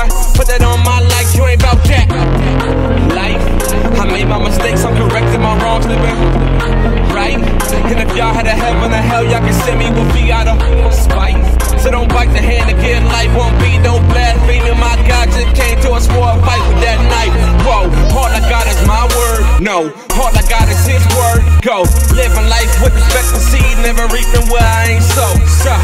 boy. Put that on my life, you ain't about that. Life, I made my mistakes, I'm correcting my wrongs, living right. And if y'all had a heaven or hell, y'all can send me with me out of spite. So don't bite the hand again, life won't be no blasphemy. My God just came to us for a fight with that knife. Whoa, all I got is my word. No, all I got is His word. Go, living life with respect to seed, never reaping where I ain't so. so.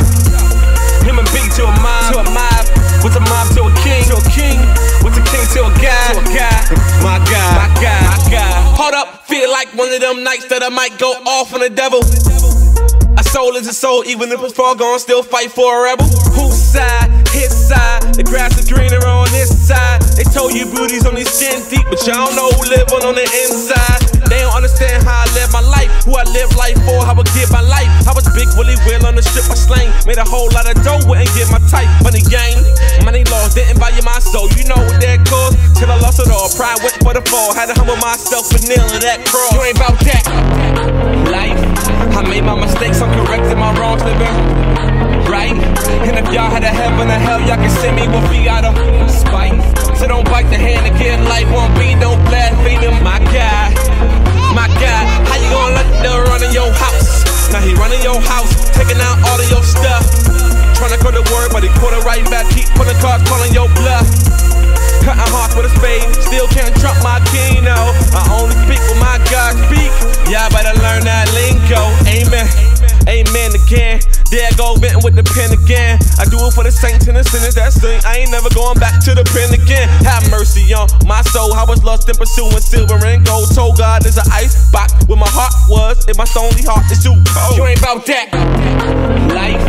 Human being to a mob, to a mob. What's a mob to a king? To a king. What's a king to a god? To a god. My God, my God, my God. Hold up, feel like one of them nights that I might go off on the devil. A soul is a soul, even if it's far gone, still fight for a rebel. Whose side? His side. The grass is greener on this side. They told you beauty's only skin deep, but y'all know who living on the inside. Who I live life for, how I give my life. I was big Willie Will on the strip, I slang. Made a whole lot of dough, wouldn't get my type. Money game, money lost, didn't buy value my soul. You know what that cost? Till I lost it all. Pride went for the fall. Had to humble myself for nailing that cross. You ain't about that. Life, I made my mistakes, I'm correcting my wrongs, living right. And if y'all had a heaven or hell, y'all can send me with me out of spite. So don't bite the hand again, life won't be no blasphemy. My God, my God, call the word, but he put it right back. Keep pulling cards, calling your bluff. Cutting hearts with a spade, still can't trump my kino. I only speak when my God speak. Y'all better learn that lingo. Amen. Amen again. There I go, venting with the pen again. I do it for the saints and the sinners that sing. I ain't never going back to the pen again. Have mercy on my soul. I was lost in pursuing silver and gold. Told God there's an ice box where my heart was. And my stony heart is too oh. cold. You ain't about that. Life,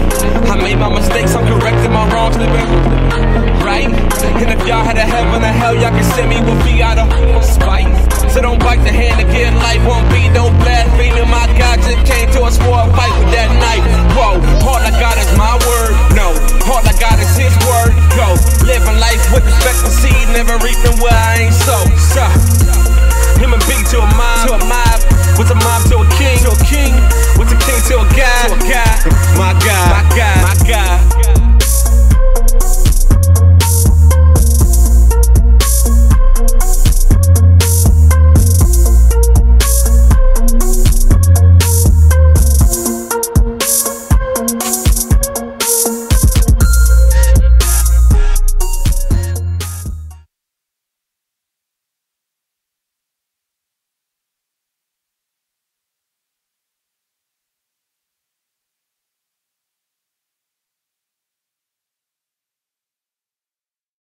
to a king? To a? God. My God.